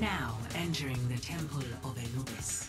Now entering the Temple of Anubis.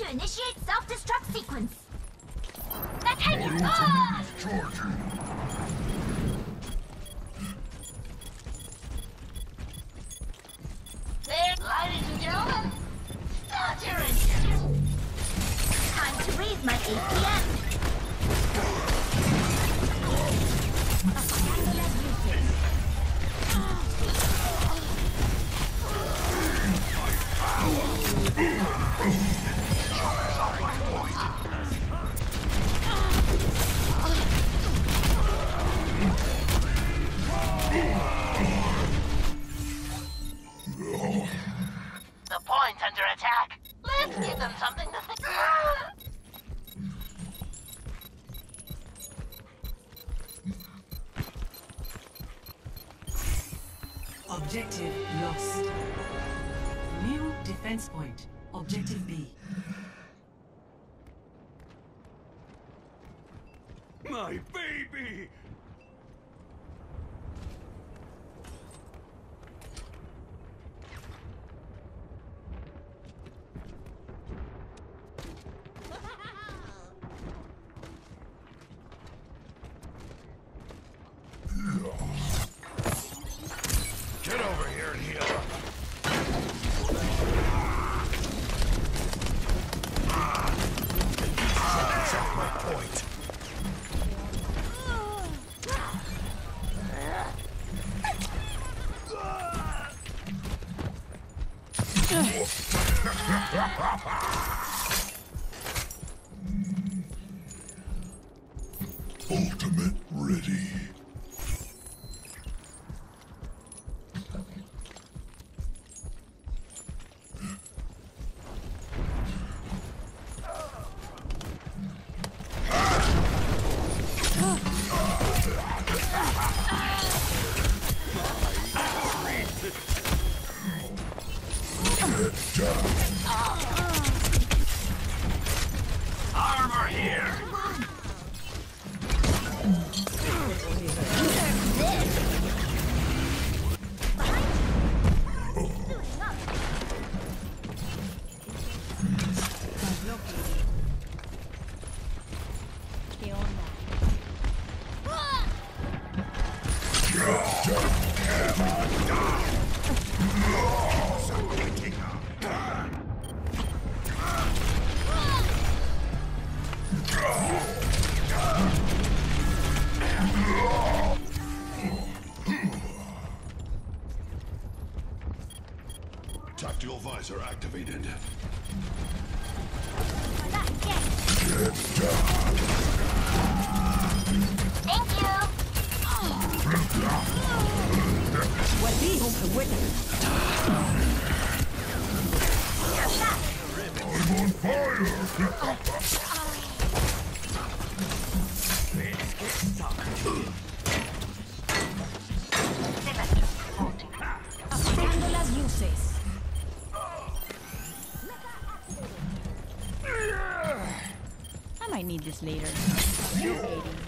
to initiate. something to think. Objective lost. New defense point. Objective B. Get down. This later.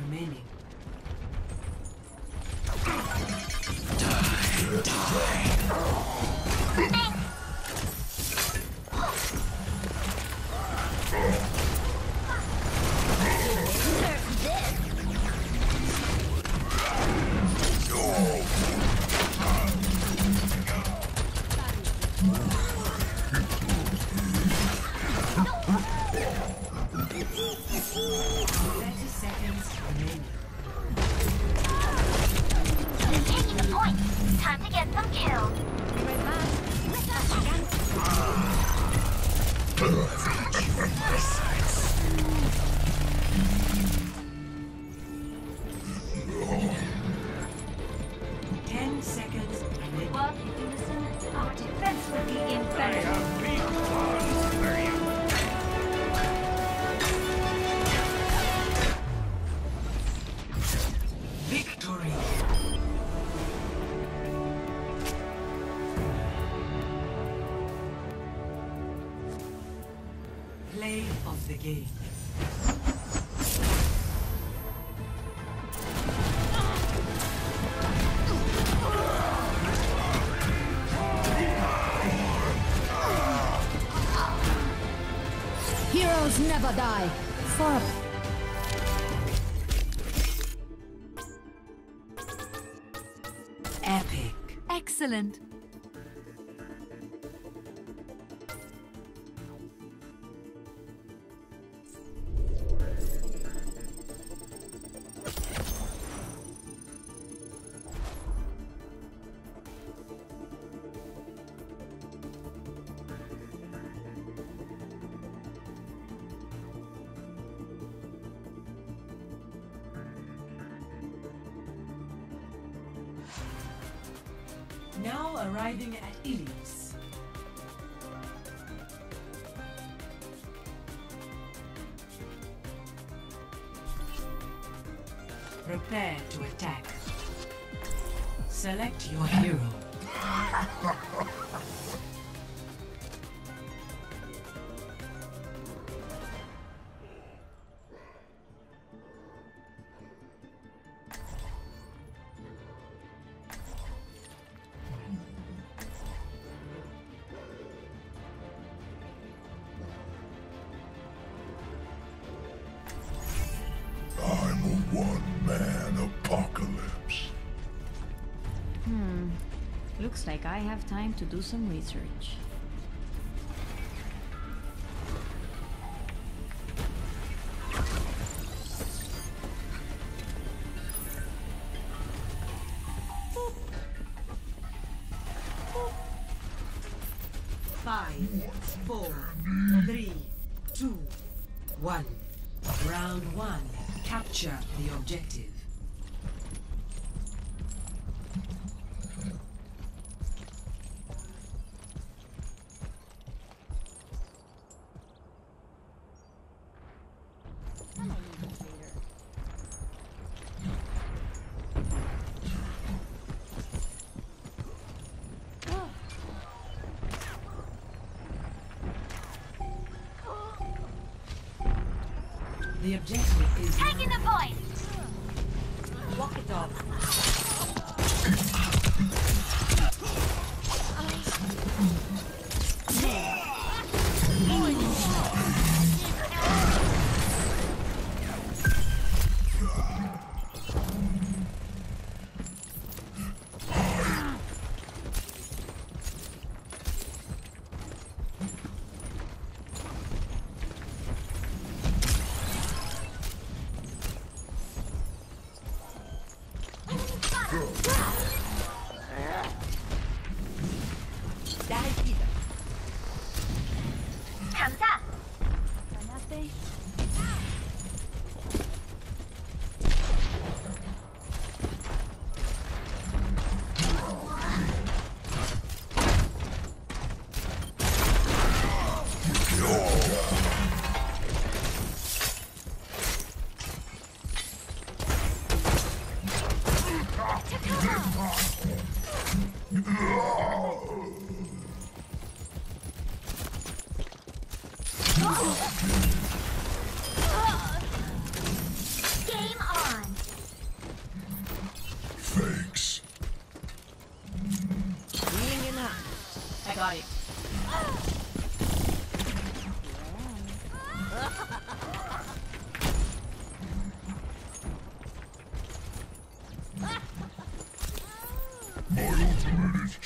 Remaining. Thirty seconds never die. For a... Epic. Excellent. Looks like I have time to do some research.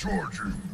Charging!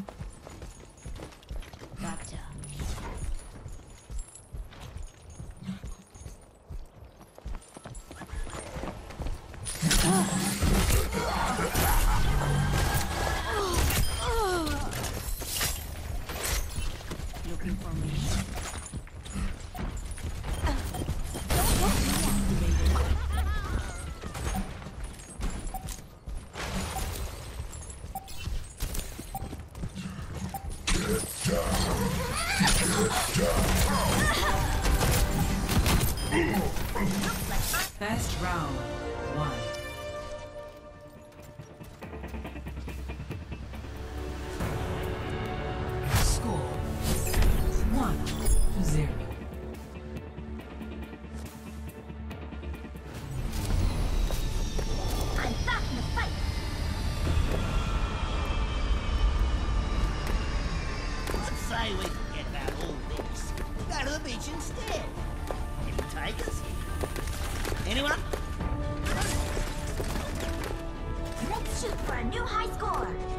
a new high score.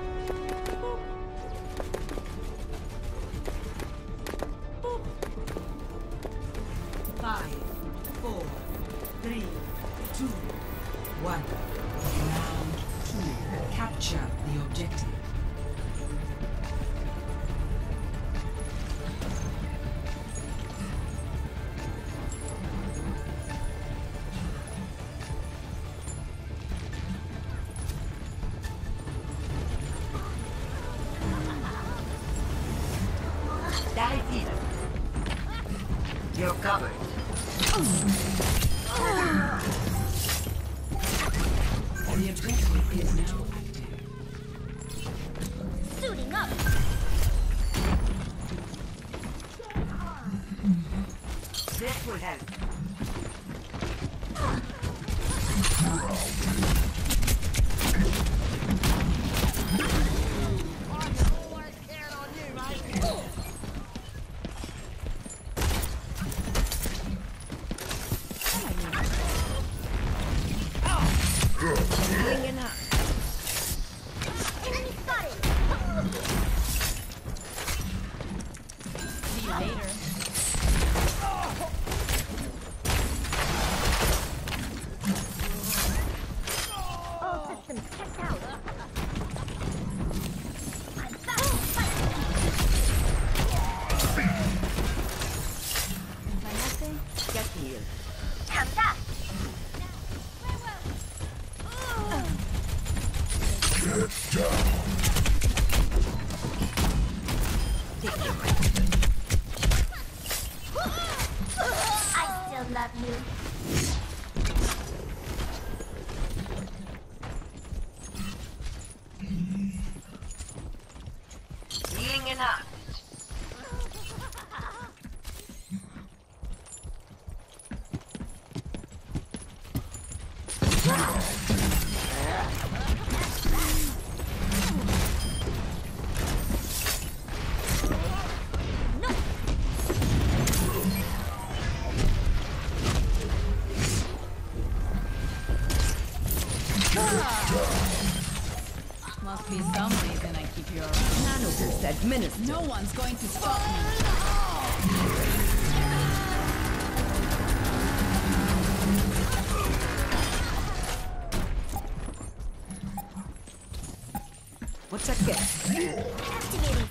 No one's going to stop me. What's that get? Activating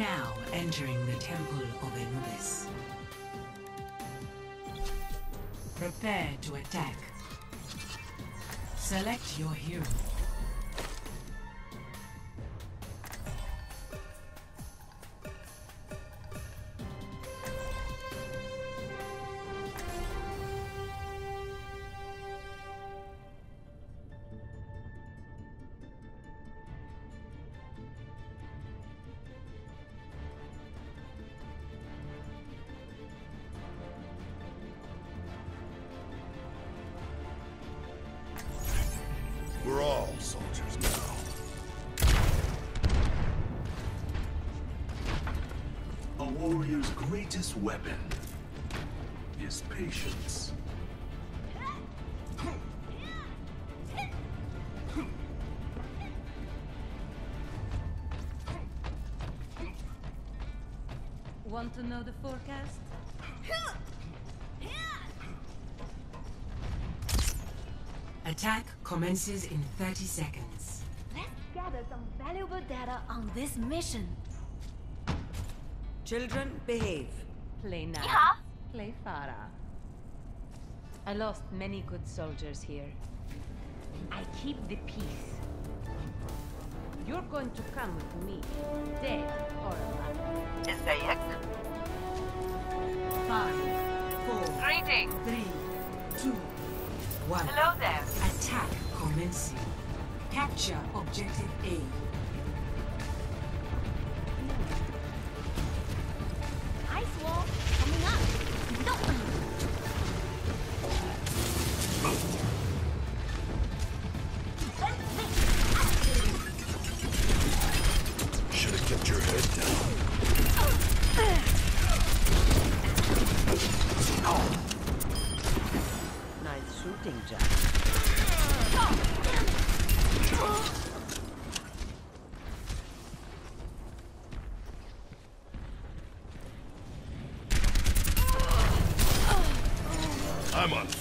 Now entering the Temple of Anubis. Prepare to attack. Select your hero. Weapon is patience. Want to know the forecast? Attack commences in 30 seconds. Let's gather some valuable data on this mission. Children, behave. Play nice. Yeah. Play Pharah. I lost many good soldiers here. I keep the peace. You're going to come with me, dead or alive. ازيك؟ Five, four, Greetings. three, two, one. Hello there. Attack commencing. Capture objective A.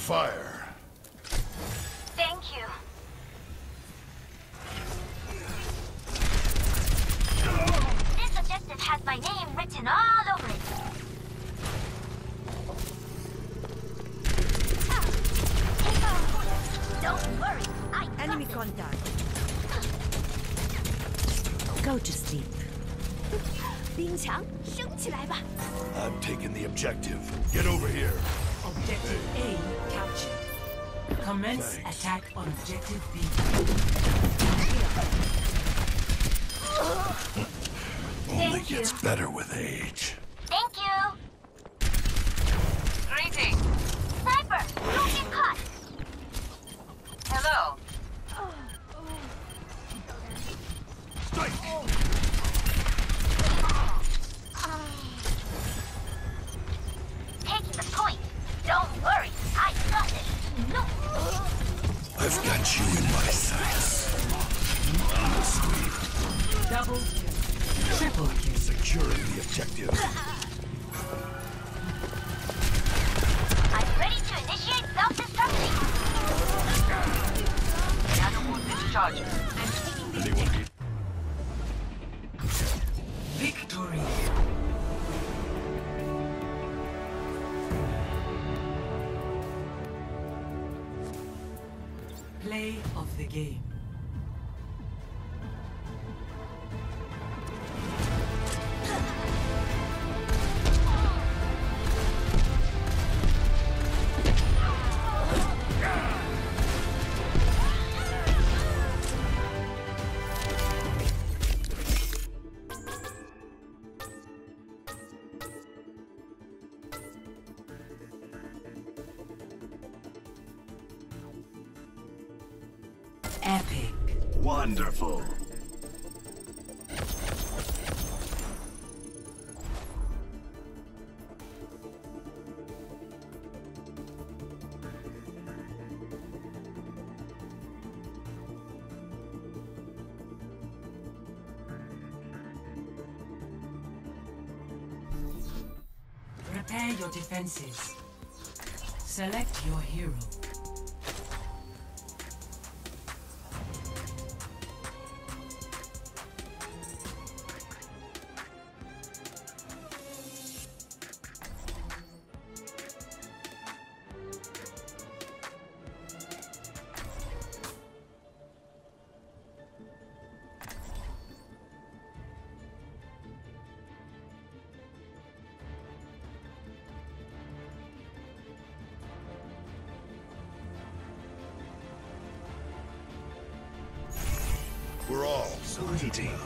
fire. Thank you. This objective has my name written all over it. Don't worry, I got Enemy contact. Go to sleep. Ling Qiang, I'm taking the objective. Commence Thanks. attack on objective B. Only gets better with age. Wonderful. Prepare your defenses. Select your hero. certainty.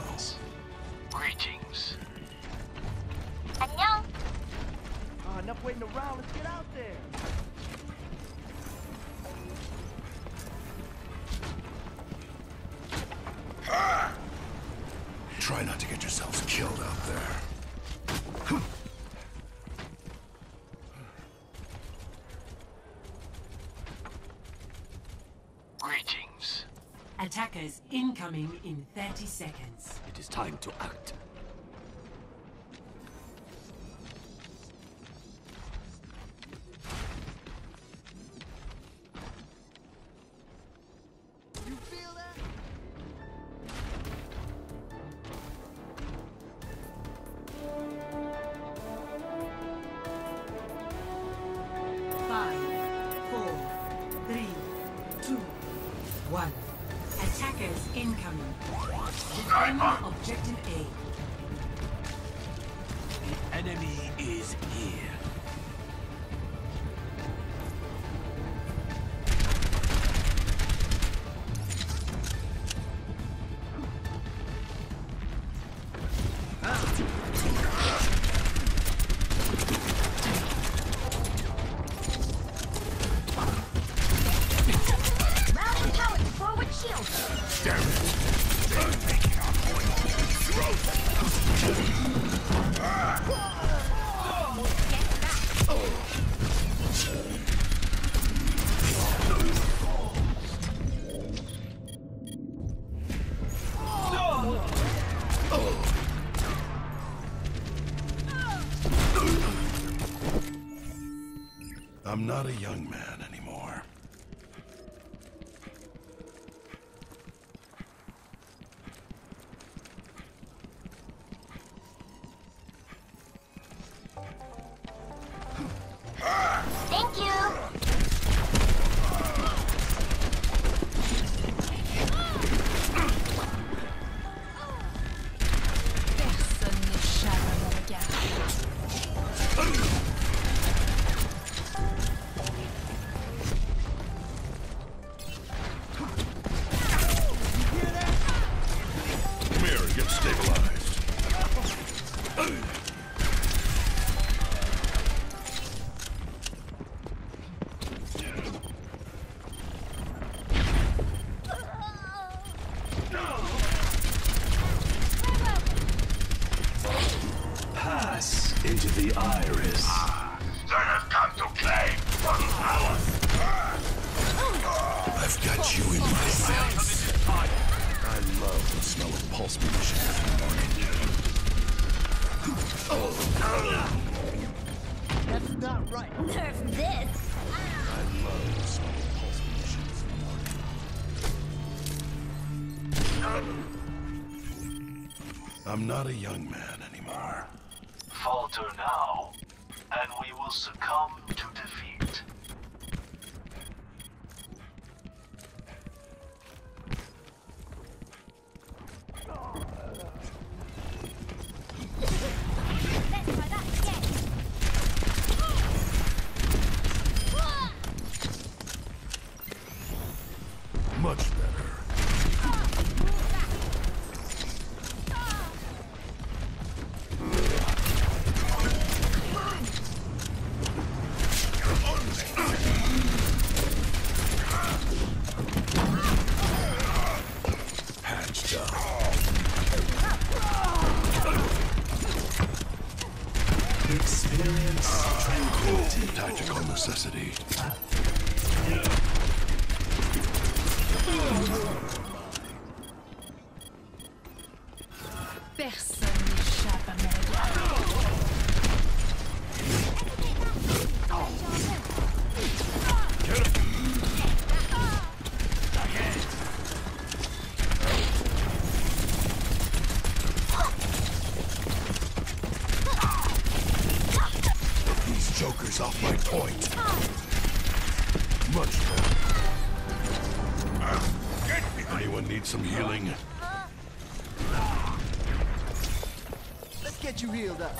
says incoming in 30 seconds. It is time to act. not a young man anymore. Thank you! man anymore. Falter now, and we will succumb to defeat. Joker's off my point. Much better. Anyone need some healing? Let's get you healed up.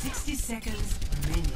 Sixty seconds remaining.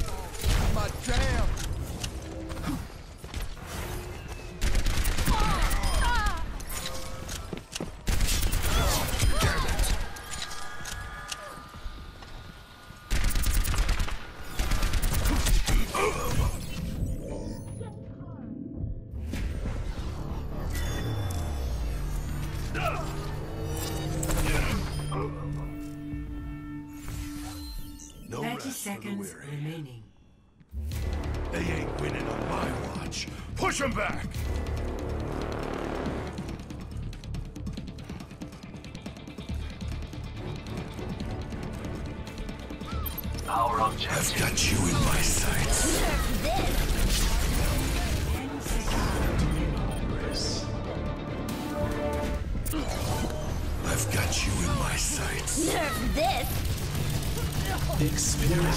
I've got you in my sights. Nerf this!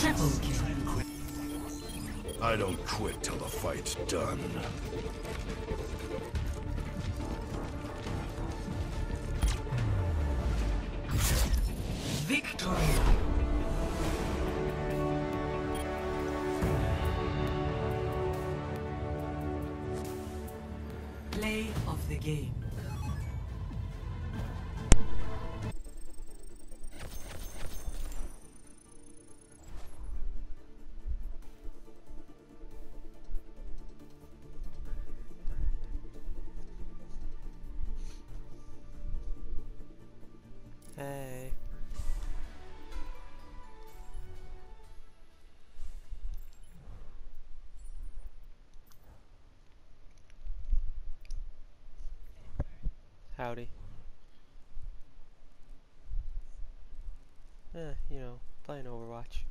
Triple kill. I don't quit till the fight's done. Victory. Play of the game. Howdy. Eh, you know, playing Overwatch.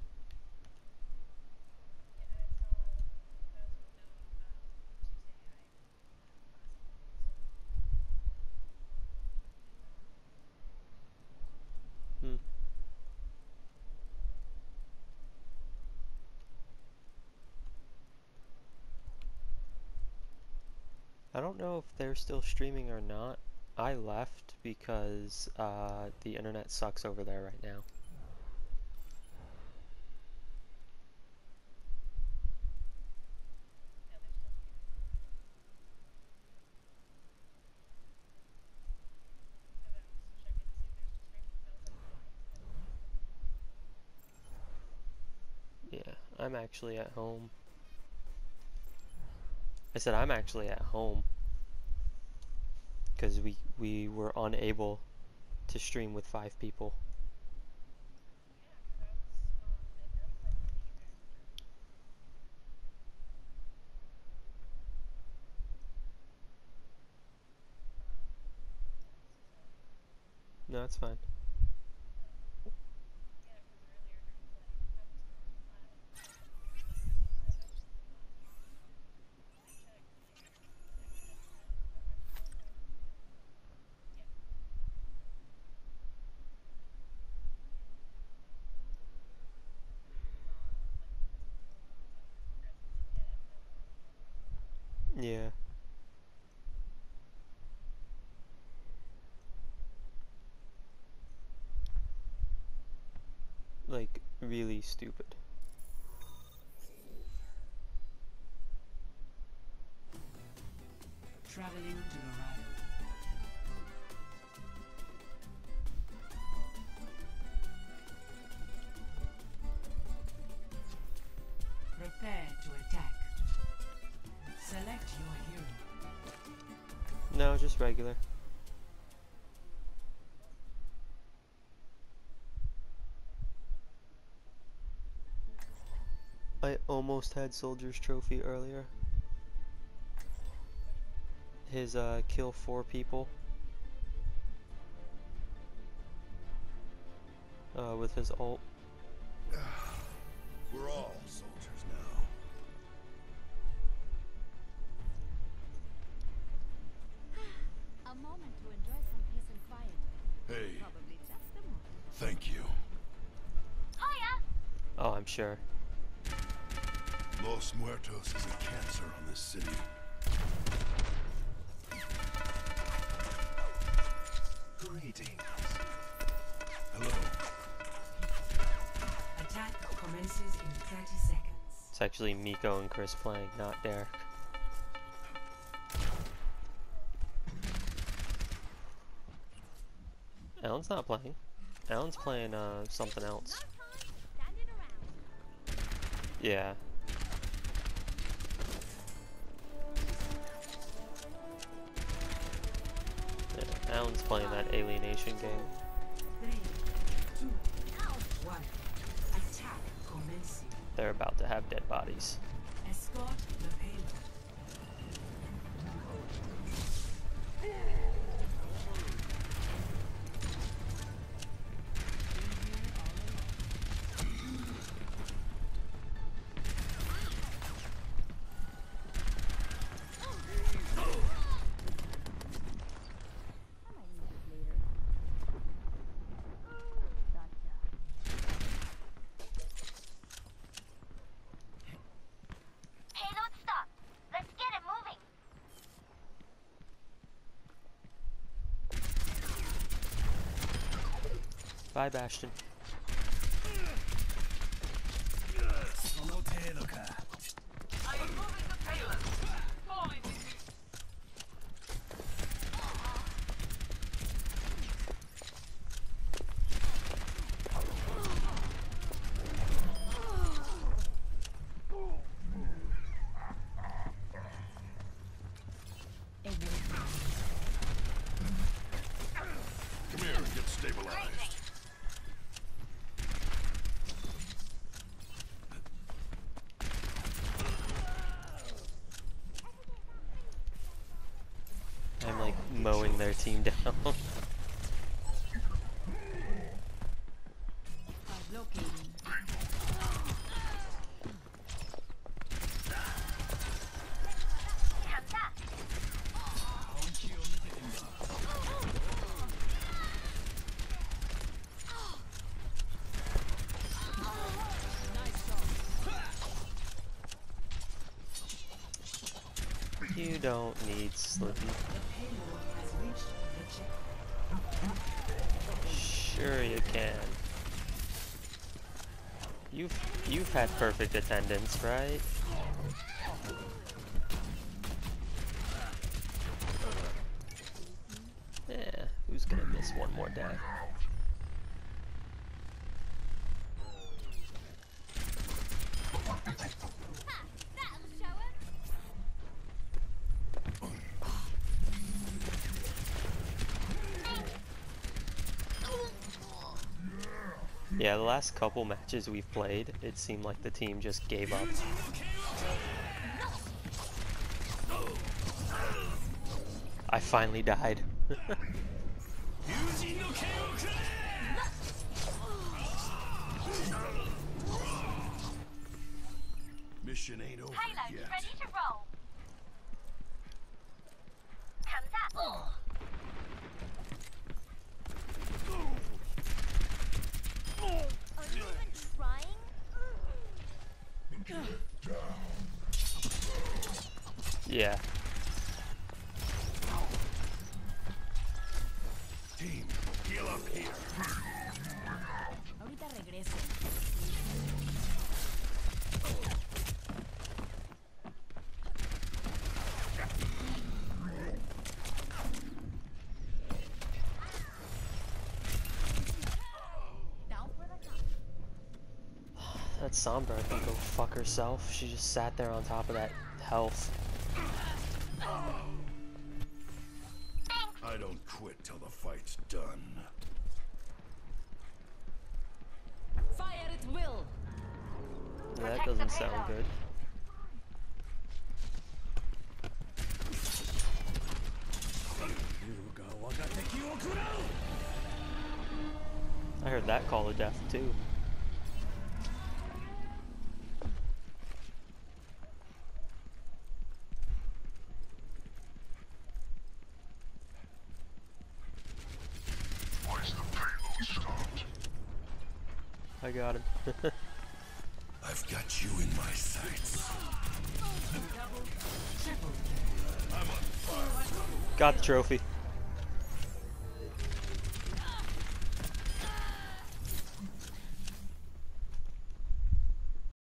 Hmm. I don't know if they're still streaming or not. I left because uh, the internet sucks over there right now. Yeah, I'm actually at home. I said I'm actually at home because we we were unable to stream with five people. No, it's fine. Yeah. Like, really stupid. Traveling to I almost had Soldier's Trophy earlier. His, uh, kill four people. Uh, with his ult. It's actually Miko and Chris playing, not Derek. Alan's not playing. Alan's playing uh, something else. Yeah. yeah. Alan's playing that Alienation game. They're about to have dead bodies. Escort the payload. Payload stop. Let's get it moving. Bye, Bastion. Their team down. You don't need Slippy. Sure you can. You've you've had perfect attendance, right? Yeah, who's gonna miss one more day? Yeah, the last couple matches we've played, it seemed like the team just gave up. I finally died. Mission ain't over Payload yet. ready to roll. 감사. Are you even trying? yeah. Team, heal up here. Ahorita regreso. Down for the count. That Sombra can go fuck herself. She just sat there on top of that health. I got him. I've got you in my sights. got the trophy.